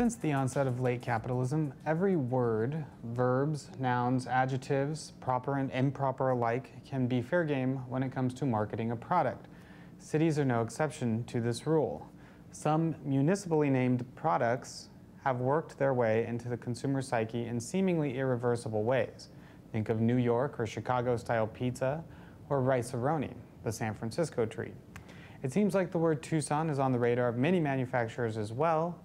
Since the onset of late capitalism, every word, verbs, nouns, adjectives, proper and improper alike, can be fair game when it comes to marketing a product. Cities are no exception to this rule. Some municipally named products have worked their way into the consumer psyche in seemingly irreversible ways. Think of New York or Chicago style pizza or Rice-A-Roni, the San Francisco treat. It seems like the word Tucson is on the radar of many manufacturers as well,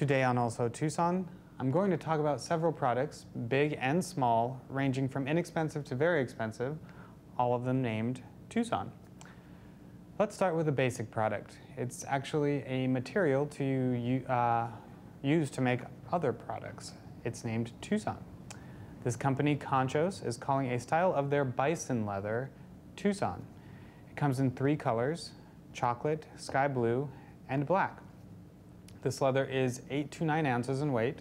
Today on Also Tucson, I'm going to talk about several products, big and small, ranging from inexpensive to very expensive, all of them named Tucson. Let's start with a basic product. It's actually a material to uh, use to make other products. It's named Tucson. This company, Conchos, is calling a style of their bison leather Tucson. It comes in three colors, chocolate, sky blue, and black. This leather is 8 to 9 ounces in weight.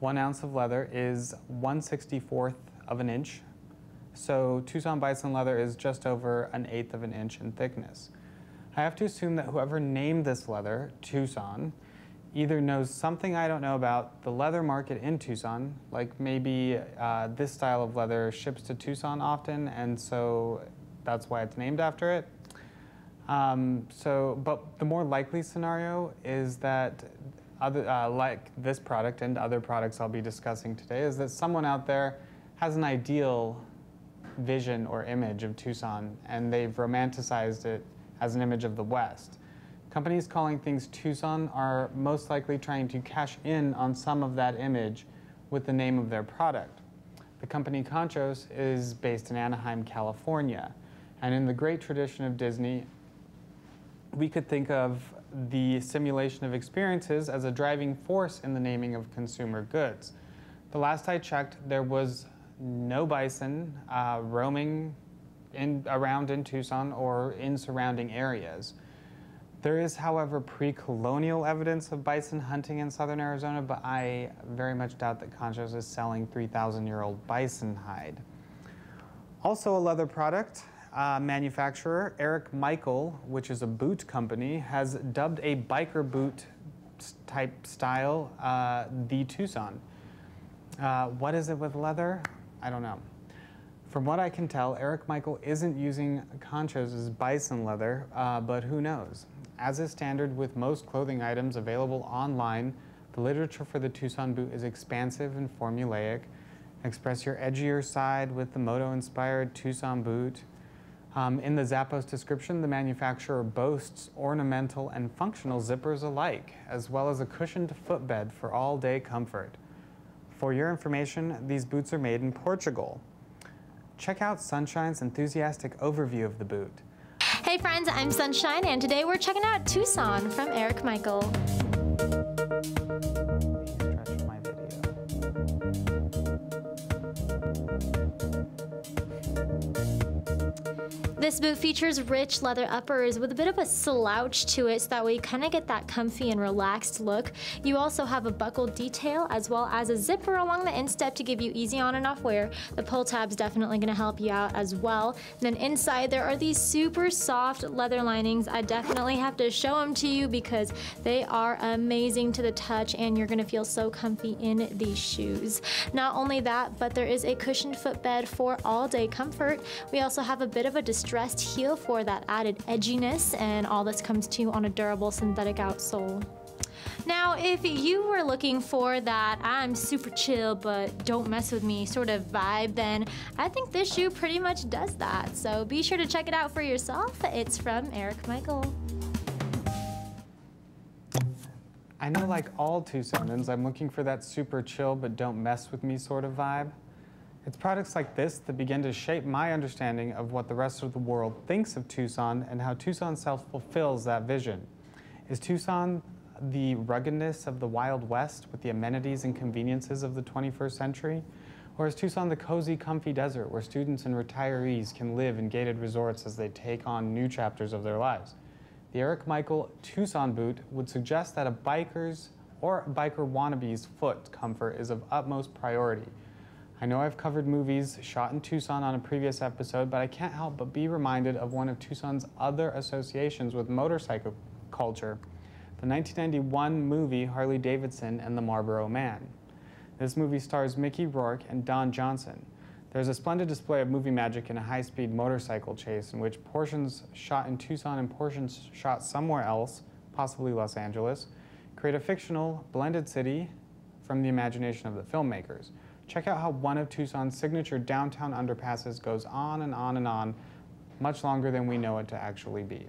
One ounce of leather is 1 64th of an inch. So Tucson bison leather is just over an eighth of an inch in thickness. I have to assume that whoever named this leather, Tucson, either knows something I don't know about the leather market in Tucson, like maybe uh, this style of leather ships to Tucson often, and so that's why it's named after it. Um, so, but the more likely scenario is that other, uh, like this product and other products I'll be discussing today, is that someone out there has an ideal vision or image of Tucson and they've romanticized it as an image of the West. Companies calling things Tucson are most likely trying to cash in on some of that image with the name of their product. The company Conchos is based in Anaheim, California. And in the great tradition of Disney, we could think of the simulation of experiences as a driving force in the naming of consumer goods. The last I checked, there was no bison uh, roaming in, around in Tucson or in surrounding areas. There is, however, pre-colonial evidence of bison hunting in southern Arizona, but I very much doubt that Conchos is selling 3,000-year-old bison hide. Also a leather product, uh, manufacturer, Eric Michael, which is a boot company, has dubbed a biker boot type style uh, the Tucson. Uh, what is it with leather? I don't know. From what I can tell, Eric Michael isn't using Conchos' bison leather, uh, but who knows? As is standard with most clothing items available online, the literature for the Tucson boot is expansive and formulaic. Express your edgier side with the moto-inspired Tucson boot. Um, in the Zappos description, the manufacturer boasts ornamental and functional zippers alike, as well as a cushioned footbed for all-day comfort. For your information, these boots are made in Portugal. Check out Sunshine's enthusiastic overview of the boot. Hey friends, I'm Sunshine, and today we're checking out Tucson from Eric Michael thank you this boot features rich leather uppers with a bit of a slouch to it so that way you kind of get that comfy and relaxed look. You also have a buckle detail as well as a zipper along the instep to give you easy on and off wear. The pull tab's definitely going to help you out as well. And then inside there are these super soft leather linings. I definitely have to show them to you because they are amazing to the touch and you're going to feel so comfy in these shoes. Not only that, but there is a cushioned footbed for all day comfort. We also have a bit of a distressed heel for that added edginess and all this comes to on a durable synthetic outsole. Now, if you were looking for that I'm super chill but don't mess with me sort of vibe, then I think this shoe pretty much does that. So be sure to check it out for yourself. It's from Eric Michael. I know like all two Tucsonans, I'm looking for that super chill but don't mess with me sort of vibe. It's products like this that begin to shape my understanding of what the rest of the world thinks of Tucson and how Tucson self-fulfills that vision. Is Tucson the ruggedness of the Wild West with the amenities and conveniences of the 21st century? Or is Tucson the cozy, comfy desert where students and retirees can live in gated resorts as they take on new chapters of their lives? The Eric Michael Tucson boot would suggest that a biker's or biker wannabe's foot comfort is of utmost priority I know I've covered movies shot in Tucson on a previous episode, but I can't help but be reminded of one of Tucson's other associations with motorcycle culture, the 1991 movie Harley Davidson and the Marlboro Man. This movie stars Mickey Rourke and Don Johnson. There's a splendid display of movie magic in a high-speed motorcycle chase in which portions shot in Tucson and portions shot somewhere else, possibly Los Angeles, create a fictional, blended city from the imagination of the filmmakers. Check out how one of Tucson's signature downtown underpasses goes on and on and on, much longer than we know it to actually be.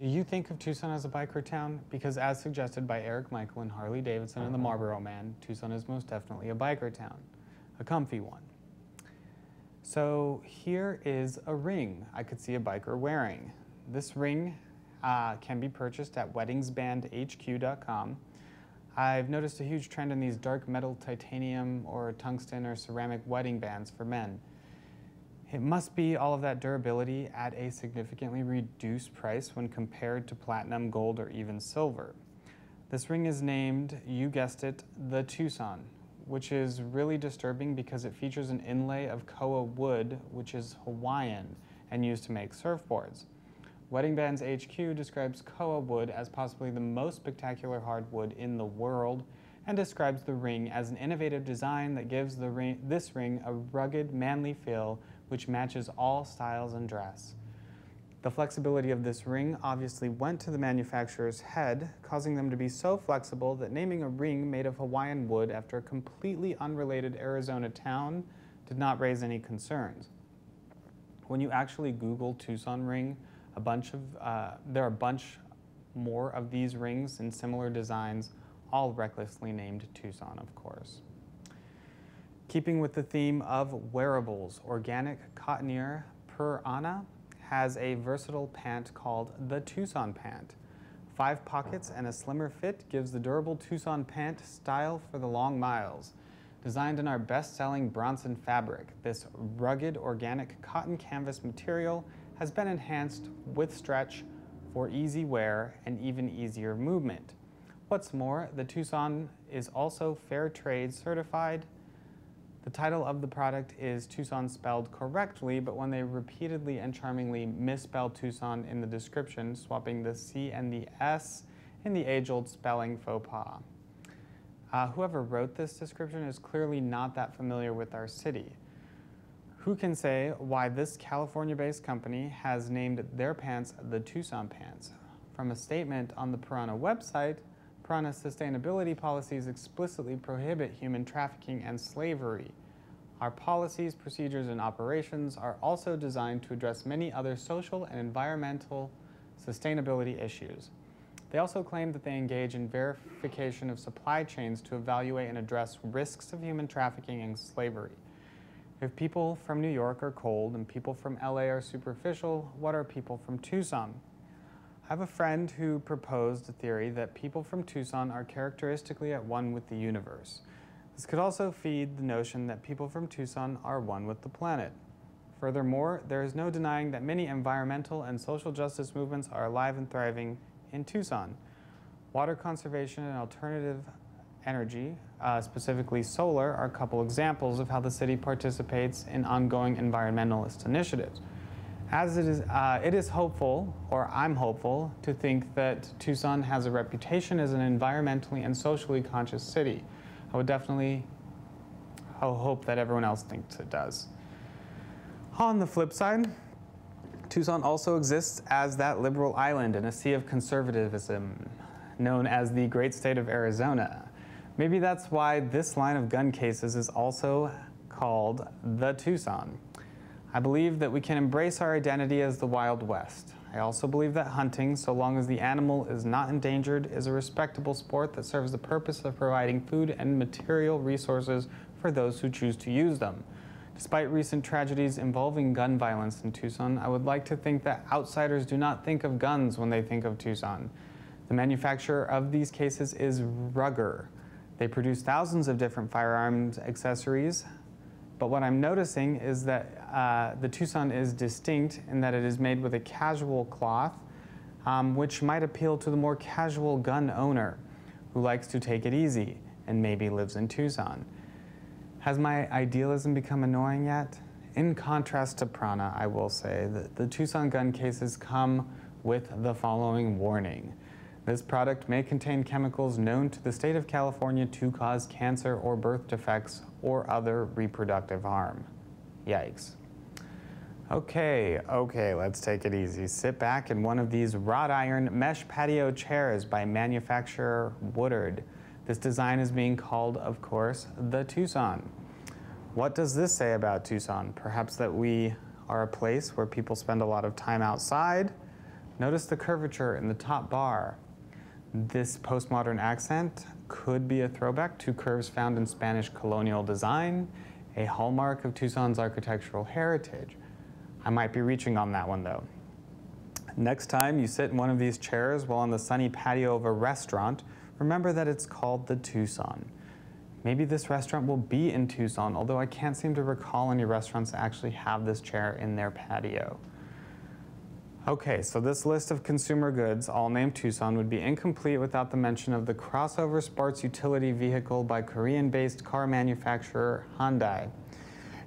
Do you think of Tucson as a biker town? Because as suggested by Eric Michael and Harley Davidson and the Marlboro Man, Tucson is most definitely a biker town, a comfy one. So here is a ring I could see a biker wearing. This ring uh, can be purchased at weddingbandshq.com. I've noticed a huge trend in these dark metal titanium or tungsten or ceramic wedding bands for men. It must be all of that durability at a significantly reduced price when compared to platinum, gold, or even silver. This ring is named, you guessed it, the Tucson, which is really disturbing because it features an inlay of koa wood, which is Hawaiian and used to make surfboards. Wedding Bands HQ describes koa wood as possibly the most spectacular hardwood in the world and describes the ring as an innovative design that gives ring, this ring a rugged, manly feel which matches all styles and dress. The flexibility of this ring obviously went to the manufacturer's head, causing them to be so flexible that naming a ring made of Hawaiian wood after a completely unrelated Arizona town did not raise any concerns. When you actually Google Tucson ring, a bunch of, uh, there are a bunch more of these rings in similar designs, all recklessly named Tucson, of course. Keeping with the theme of wearables, Organic Cottoneer Prana has a versatile pant called the Tucson Pant. Five pockets and a slimmer fit gives the durable Tucson pant style for the long miles. Designed in our best-selling Bronson fabric, this rugged organic cotton canvas material has been enhanced with stretch for easy wear and even easier movement. What's more, the Tucson is also fair trade certified the title of the product is Tucson spelled correctly, but when they repeatedly and charmingly misspell Tucson in the description, swapping the C and the S in the age-old spelling faux pas. Uh, whoever wrote this description is clearly not that familiar with our city. Who can say why this California-based company has named their pants the Tucson pants? From a statement on the Prana website, Prana's sustainability policies explicitly prohibit human trafficking and slavery. Our policies, procedures, and operations are also designed to address many other social and environmental sustainability issues. They also claim that they engage in verification of supply chains to evaluate and address risks of human trafficking and slavery. If people from New York are cold and people from LA are superficial, what are people from Tucson? I have a friend who proposed a theory that people from Tucson are characteristically at one with the universe. This could also feed the notion that people from Tucson are one with the planet. Furthermore, there is no denying that many environmental and social justice movements are alive and thriving in Tucson. Water conservation and alternative energy, uh, specifically solar, are a couple examples of how the city participates in ongoing environmentalist initiatives. As it is, uh, it is hopeful, or I'm hopeful, to think that Tucson has a reputation as an environmentally and socially conscious city. I would definitely hope that everyone else thinks it does. On the flip side, Tucson also exists as that liberal island in a sea of conservatism, known as the great state of Arizona. Maybe that's why this line of gun cases is also called the Tucson. I believe that we can embrace our identity as the Wild West. I also believe that hunting, so long as the animal is not endangered, is a respectable sport that serves the purpose of providing food and material resources for those who choose to use them. Despite recent tragedies involving gun violence in Tucson, I would like to think that outsiders do not think of guns when they think of Tucson. The manufacturer of these cases is Ruger. They produce thousands of different firearms accessories, but what I'm noticing is that uh, the Tucson is distinct in that it is made with a casual cloth, um, which might appeal to the more casual gun owner who likes to take it easy and maybe lives in Tucson. Has my idealism become annoying yet? In contrast to Prana, I will say that the Tucson gun cases come with the following warning. This product may contain chemicals known to the state of California to cause cancer or birth defects or other reproductive harm. Yikes. Okay, okay, let's take it easy. Sit back in one of these wrought iron mesh patio chairs by manufacturer Woodard. This design is being called, of course, the Tucson. What does this say about Tucson? Perhaps that we are a place where people spend a lot of time outside. Notice the curvature in the top bar. This postmodern accent could be a throwback to curves found in Spanish colonial design, a hallmark of Tucson's architectural heritage. I might be reaching on that one though. Next time you sit in one of these chairs while on the sunny patio of a restaurant, remember that it's called the Tucson. Maybe this restaurant will be in Tucson, although I can't seem to recall any restaurants that actually have this chair in their patio. Okay, so this list of consumer goods, all named Tucson, would be incomplete without the mention of the crossover sports utility vehicle by Korean-based car manufacturer Hyundai.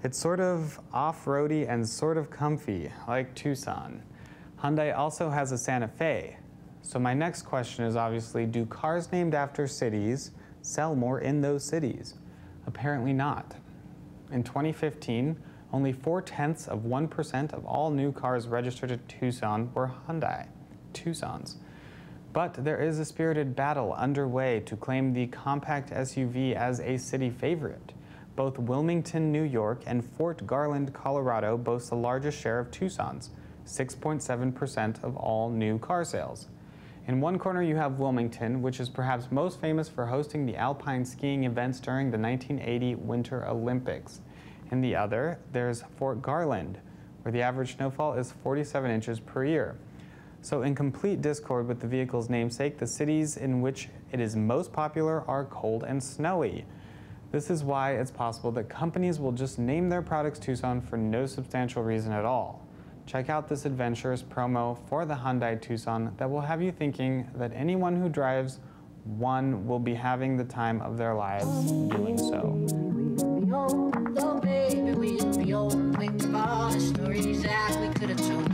It's sort of off-roady and sort of comfy, like Tucson. Hyundai also has a Santa Fe. So my next question is obviously, do cars named after cities sell more in those cities? Apparently not. In 2015, only four tenths of 1% of all new cars registered at Tucson were Hyundai Tucsons. But there is a spirited battle underway to claim the compact SUV as a city favorite. Both Wilmington, New York and Fort Garland, Colorado boast the largest share of Tucsons, 6.7% of all new car sales. In one corner you have Wilmington, which is perhaps most famous for hosting the alpine skiing events during the 1980 Winter Olympics. In the other, there's Fort Garland, where the average snowfall is 47 inches per year. So in complete discord with the vehicle's namesake, the cities in which it is most popular are cold and snowy. This is why it's possible that companies will just name their products Tucson for no substantial reason at all. Check out this adventurous promo for the Hyundai Tucson that will have you thinking that anyone who drives one will be having the time of their lives doing so we'd be old. Of all the stories that we could have told.